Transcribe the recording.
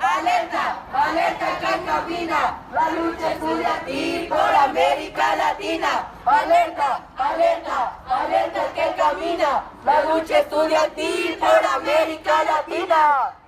Alerta, alerta Cartagena, la lucha estudiantil ti por América Latina. Alerta, alerta, alerta que camina, la lucha estudiantil por América Latina.